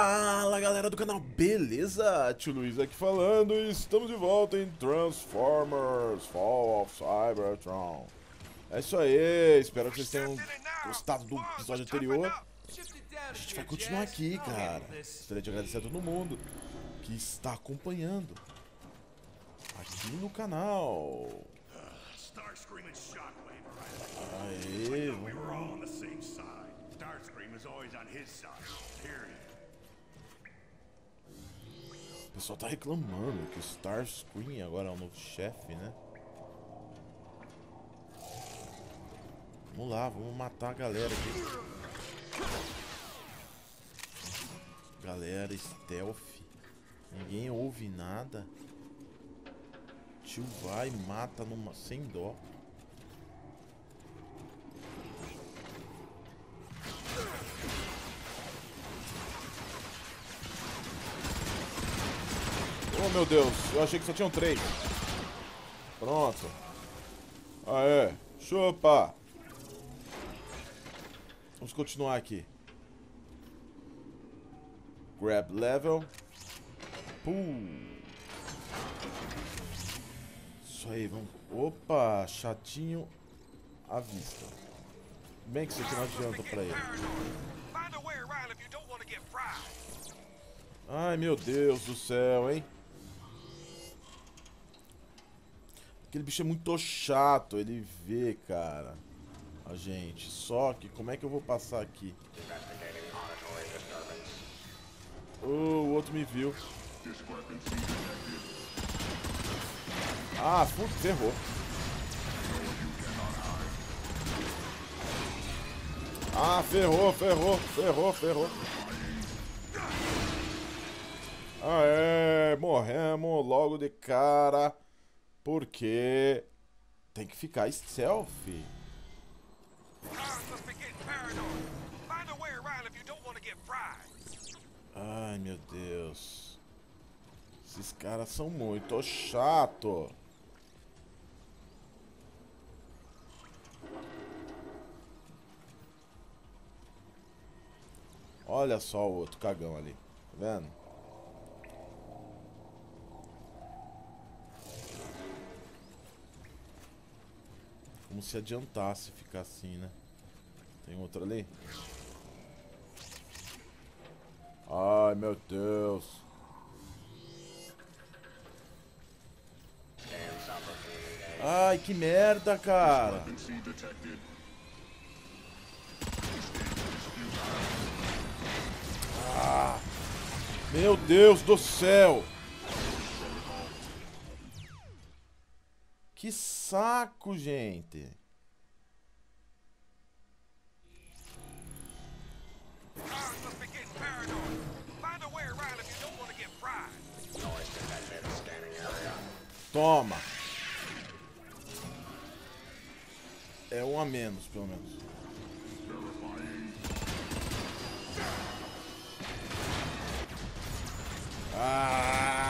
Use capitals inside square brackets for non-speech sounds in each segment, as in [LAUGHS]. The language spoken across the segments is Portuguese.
Fala galera do canal, beleza? Tio Luiz aqui falando e estamos de volta em Transformers Fall of Cybertron. É isso aí, espero que vocês tenham gostado do episódio anterior. A gente vai continuar aqui, cara. Gostaria de agradecer a todo mundo que está acompanhando aqui no canal. Aê, vamos pessoal tá reclamando que o Starscream agora é o novo chefe, né? Vamos lá, vamos matar a galera aqui. Galera, stealth. Ninguém ouve nada. Tio vai mata numa, sem dó. Deus, eu achei que só tinham três. Pronto. Aê, chupa. Vamos continuar aqui. Grab level. Pum. Isso aí, vamos. Opa, chatinho à vista. Bem que isso aqui não adianta pra ele. Ai, meu Deus do céu, hein? Aquele bicho é muito chato, ele vê, cara. A gente. Só que como é que eu vou passar aqui? Oh, o outro me viu. Ah, puta, ferrou. Ah, ferrou, ferrou, ferrou, ferrou. É, morremos logo de cara. Porque tem que ficar stealth. Ai, meu Deus. Esses caras são muito chato. Olha só o outro cagão ali. Tá vendo? Como se adiantasse ficar assim, né? Tem outro ali? Ai, meu Deus. Ai, que merda, cara. Ah, meu Deus do céu. Que saco, gente. Toma. É um a menos, pelo menos. Ah!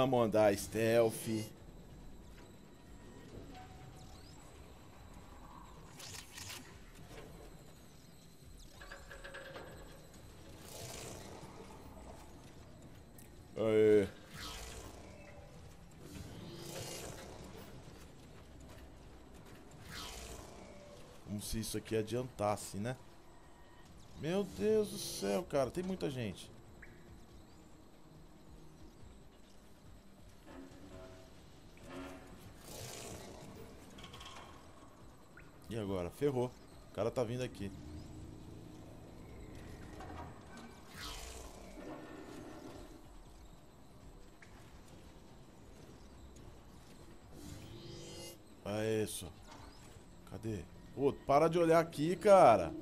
Vamos andar stealth. Aê. Como se isso aqui adiantasse, né? Meu Deus do céu, cara. Tem muita gente. E agora? Ferrou. O cara tá vindo aqui. Ah, isso. Cadê? Pô, para de olhar aqui, cara.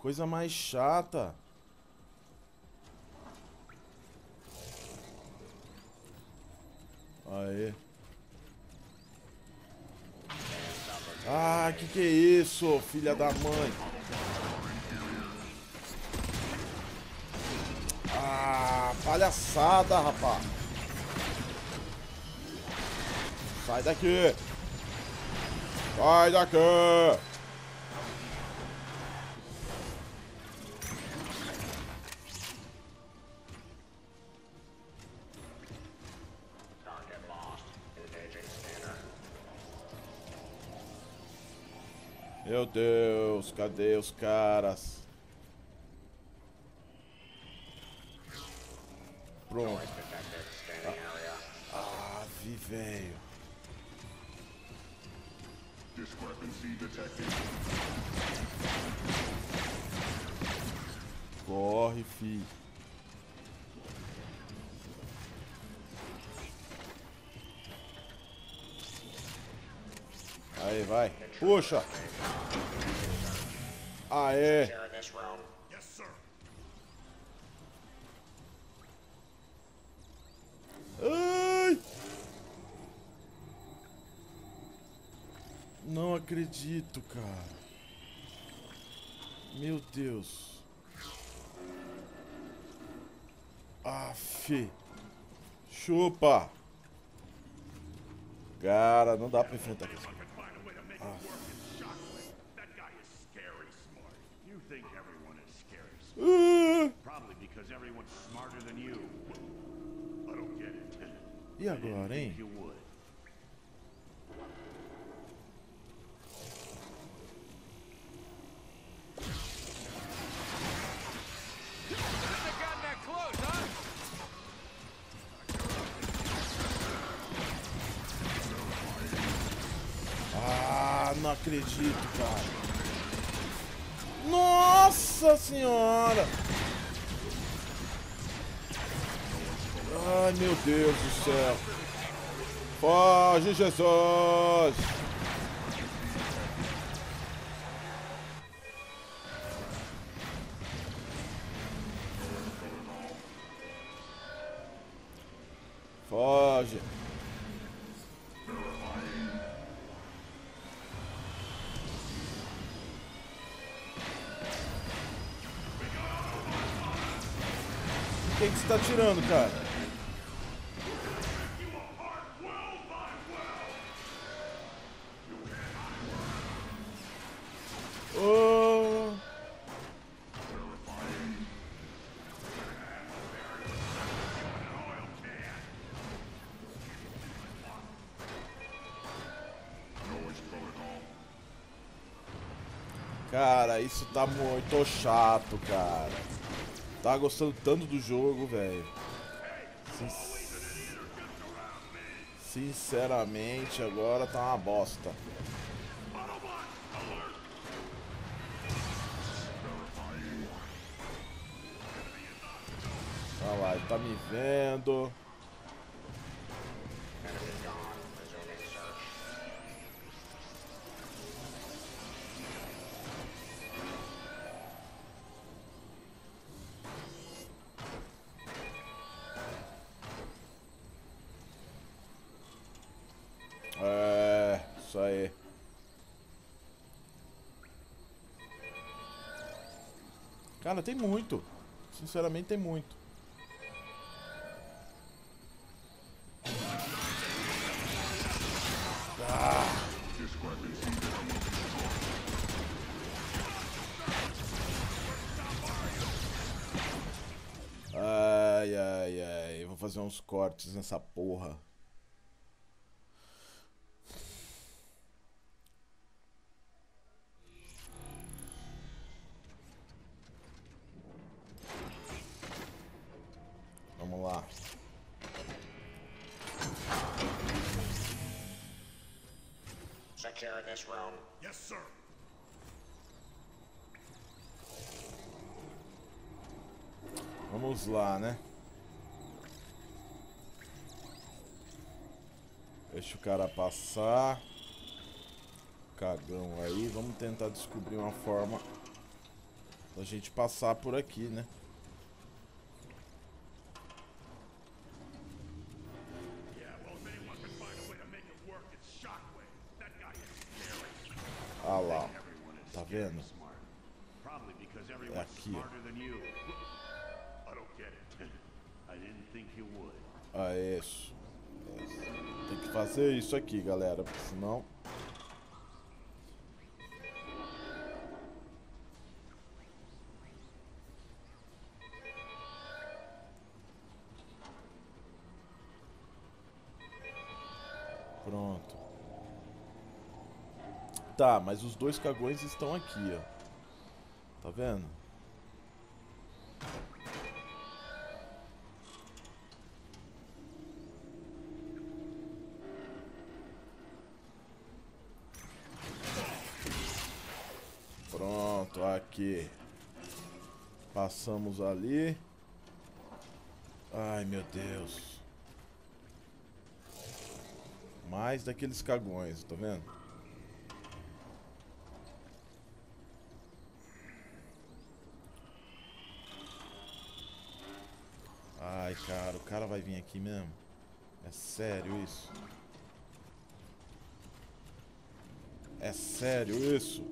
Coisa mais chata. Aê. Ah, que isso, filha da mãe? Ah, palhaçada, rapaz. Sai daqui. Sai daqui. Meu Deus, cadê os caras? Pronto. Ah, vi, velho. Corre, fi. Vai. Puxa. Aê. Ai. Não acredito, cara. Meu Deus. Aff. Chupa. Cara, não dá pra enfrentar oh. That guy is scary smart. You think everyone is scary smart. Probably because everyone's smarter than you. I don't get it. You would. Não acredito, cara. Nossa senhora! Ai, meu Deus do céu. Foge, Jesus! Quem que você tá tirando, cara? Oh. Cara, isso tá muito chato, cara. Tá gostando tanto do jogo, velho. Sin Sinceramente, agora tá uma bosta. Olha lá, ele tá me vendo. Cara, tem muito. Sinceramente, tem muito. Ah. Ai, ai, ai. Vou fazer uns cortes nessa porra. Secure this room. Yes, sir. Vamos lá, né? Deixa o cara passar. cagão aí. Vamos tentar descobrir uma forma da gente passar por aqui, né? Ah lá, tá vendo? É aqui. Ah, [LAUGHS] é isso. Tem que fazer isso aqui, galera, porque senão... Tá, mas os dois cagões estão aqui, ó. Tá vendo? Pronto, aqui. Passamos ali. Ai, meu Deus. Mais daqueles cagões, tá vendo? Ai, cara, o cara vai vir aqui mesmo. É sério isso? É sério isso?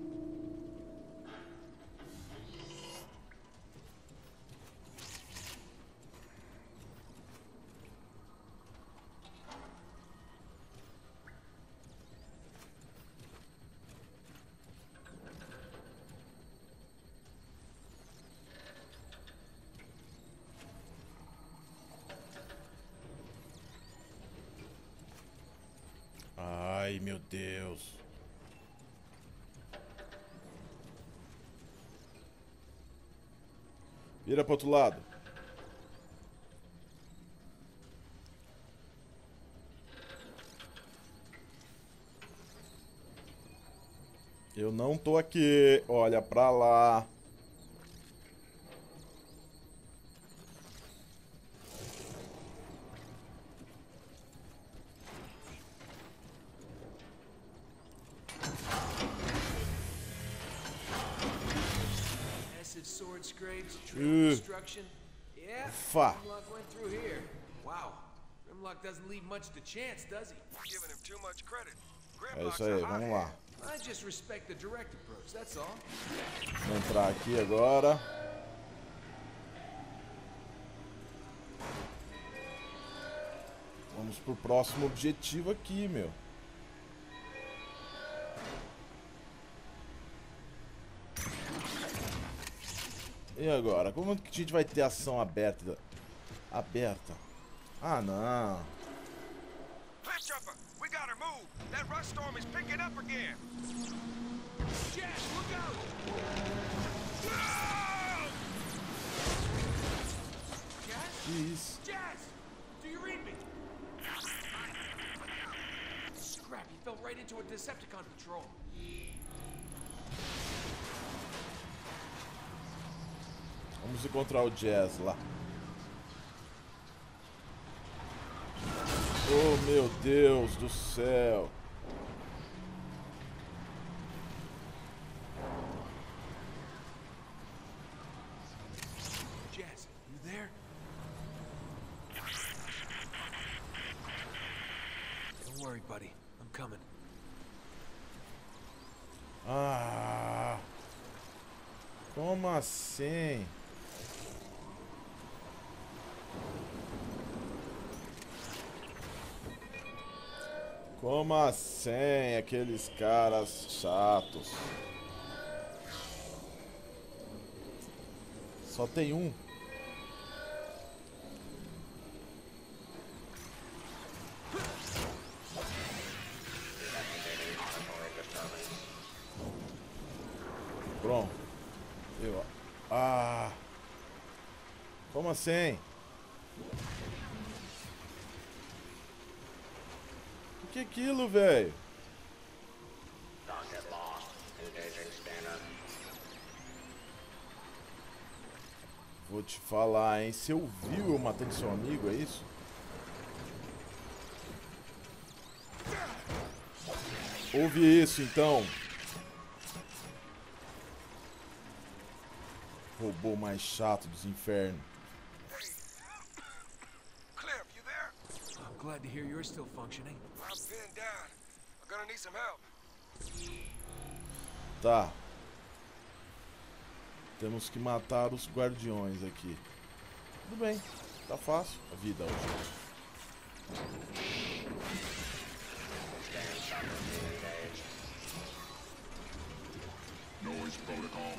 Ai, meu Deus. Vira pro outro lado. Eu não tô aqui. Olha pra lá. Grimlock doesn't leave much to chance, does he? Giving him too much credit. É isso aí, vamos lá. I just respect the direct approach, that's all. Vou entrar aqui agora. Vamos pro próximo objetivo aqui, meu. E agora? Como que a gente vai ter ação aberta? Aberta. Ah, não. Plant jumper, we gotta move. That rust storm is picking up again. Jazz, look out! Isso? Jazz! Do you read me? Scrap, he fell right into a Decepticon patrol. Vamos encontrar o Jazz lá. Oh, meu Deus do céu. Como assim? Aqueles caras chatos. Só tem um. Pronto. Eu. Ah. Como assim? Que aquilo, velho? Vou te falar, hein? Você ouviu eu matando seu amigo, é isso? Ouve isso, então. Robô mais chato dos infernos. Cliff, you there? I'm glad to hear you're still functioning. I'm pinned down. I'm gonna need some help. Tá. Temos que matar os guardiões aqui. Tudo bem. Tá fácil a vida hoje. Noise protocol.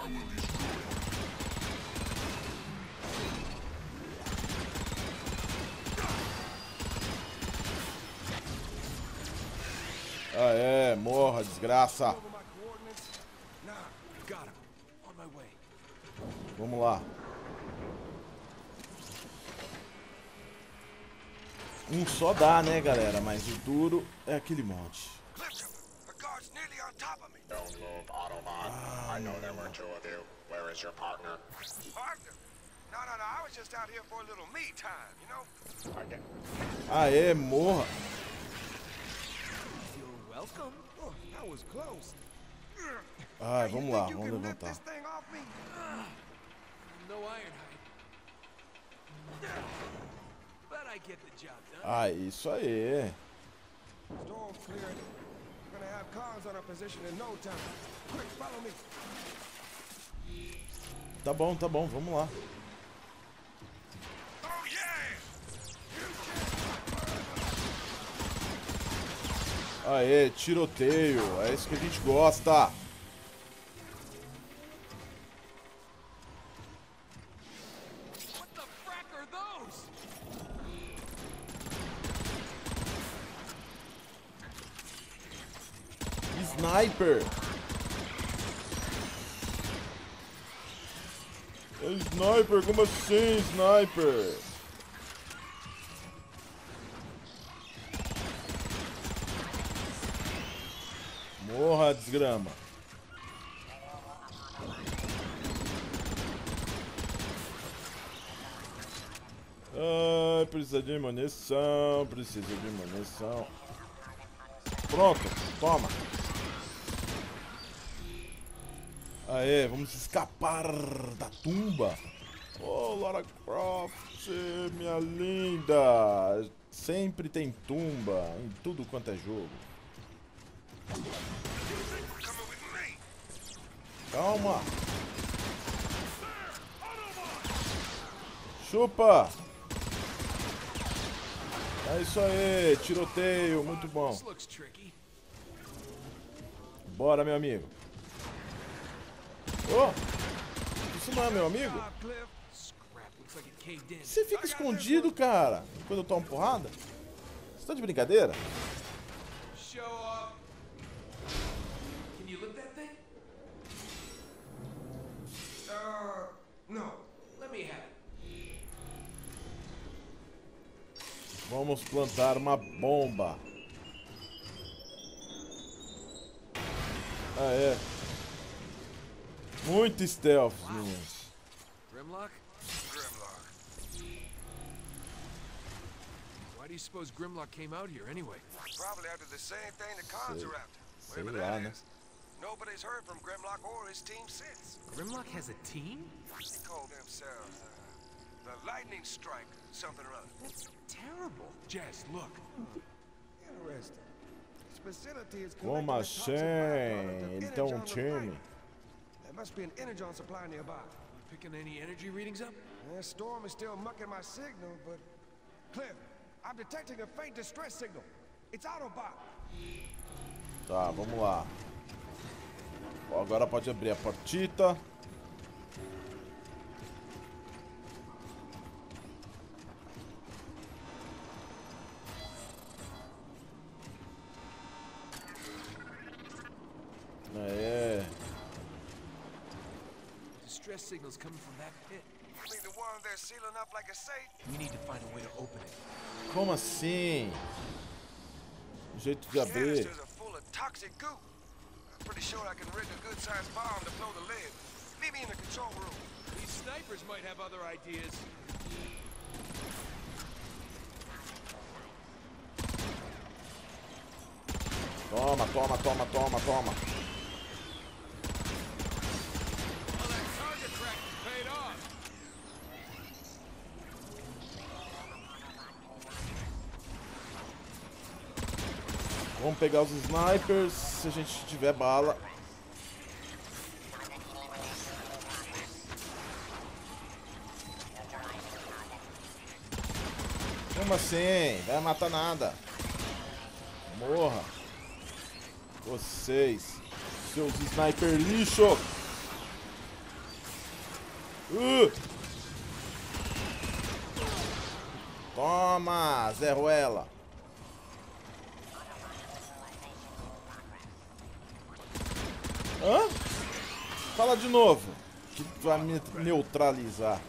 I will destroy. Ah, é. Morra, desgraça. Vamos lá. Um só dá, né, galera? Mas o duro é aquele monte. Don't move, Autobot. I know there were two of you. Where is your partner? Partner. No, no, no. I was just out here for a little me time, you know? I get Aê, morra. Oh, You vamos lá, vamos levantar. this thing off me? No Ironhide. But I get the job done. Ah, isso aí. Storm cleared. We're gonna have cars on our position in no time. Quick, follow me. Tá bom, tá bom, vamos lá. Oh, yeah! Aê, tiroteio. É isso que a gente gosta. Sniper. É sniper, como assim, sniper? Desgrama. Ai, precisa de munição, precisa de munição. Pronto, toma. Aê, vamos escapar da tumba. Oh, Lara Croft, minha linda. Sempre tem tumba em tudo quanto é jogo. Calma. Chupa. É isso aí, tiroteio, muito bom. Bora, meu amigo. Oh, isso não é meu amigo? Ah. Você fica escondido, cara, quando eu tomo porrada? Você tá de brincadeira? Vamos plantar uma bomba. Ah, é. Muito stealth, meninos. Grimlock? Grimlock. Why do you suppose Grimlock came out here anyway? Probably after the same thing the cons are after. sei Whatever lá, that né? is. Nobody's heard from Grimlock or his team since. Grimlock has a team? They call themselves uh, the Lightning Strike, something or other. That's terrible. Jess, look. Interesting. This facility is collecting a toxic assim? um time. refining. There must be an energon supply nearby. Picking any energy readings up? The storm is still mucking my signal, but Cliff, I'm detecting a faint distress signal. It's Autobot. Tá, vamos lá. Ó, agora pode abrir a portita. You mean the one they're sealing up like a safe? We need to find a way to open it. Como assim? Um jeito de abrir. Full of toxic goo. I'm pretty sure I can rig a good-sized bomb to blow the lid. Meet me in the control room. These snipers might have other ideas. Toma, toma, toma, toma, toma. Pegar os snipers, se a gente tiver bala. Como assim? Vai matar nada. Morra. Vocês. Seus sniper lixo. Uh. Toma, Zé Ruela. Hã? Fala de novo. Que vai me neutralizar.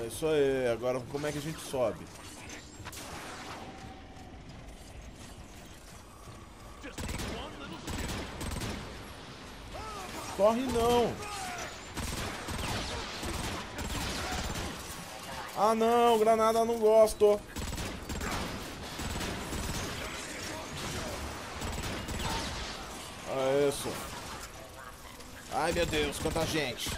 É isso aí. Agora como é que a gente sobe? Corre não. Ah não, granada não gosto. É isso. Ai meu Deus, quanta gente.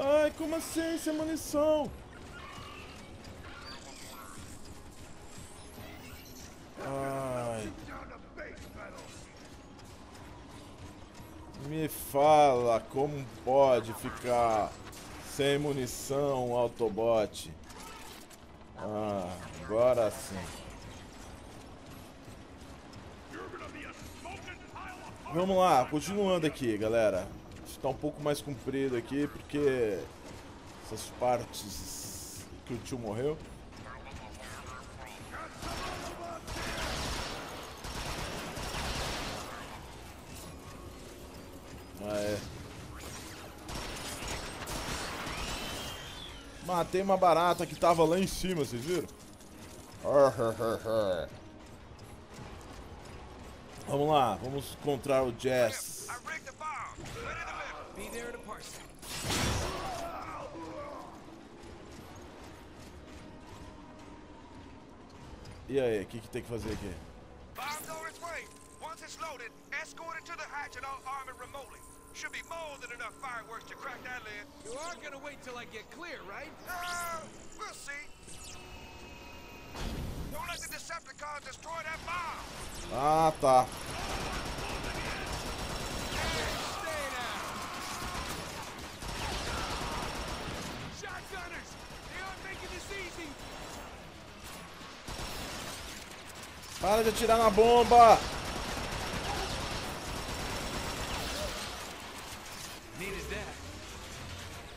Ai, como assim? Sem munição. Fala como pode ficar sem munição Autobot. Ah, agora sim. Vamos lá, continuando aqui, galera. Está um pouco mais comprido aqui porque essas partes que o tio morreu. Ah, é. Matei uma barata que tava lá em cima, vocês viram? [LAUGHS] Vamos lá, vamos encontrar o bomb. Parsec. E aí, o que, que tem que fazer aqui? Bomb's on its way. Once it's loaded, escort it to the hatch and I'll arm it remotely. Should be more than enough fireworks to crack that lid. You are gonna wait till I get clear, right? Uh, we'll see. Don't let the Decepticons destroy that bomb. Ah, tá. Stay down. Shotgunners, they aren't making this easy. Para de atirar na bomba!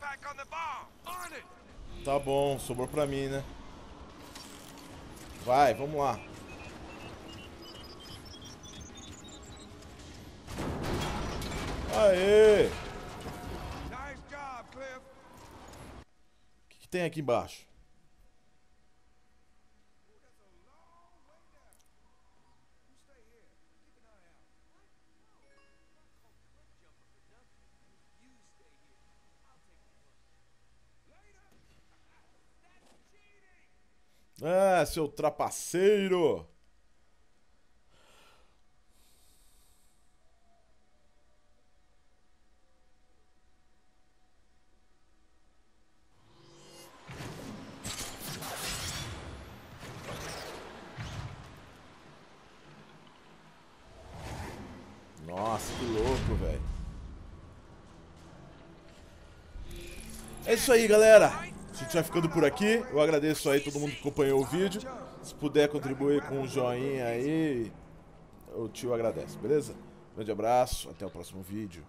pack on the bomb. On it. Tá bom, sobrou pra mim, né? Vai, vamos lá. Aê! O que, que tem aqui embaixo? É, seu trapaceiro! Nossa, que louco, velho. É isso aí, galera. Gente vai ficando por aqui. Eu agradeço aí todo mundo que acompanhou o vídeo. Se puder contribuir com um joinha aí, o tio agradece, beleza? Grande abraço, até o próximo vídeo.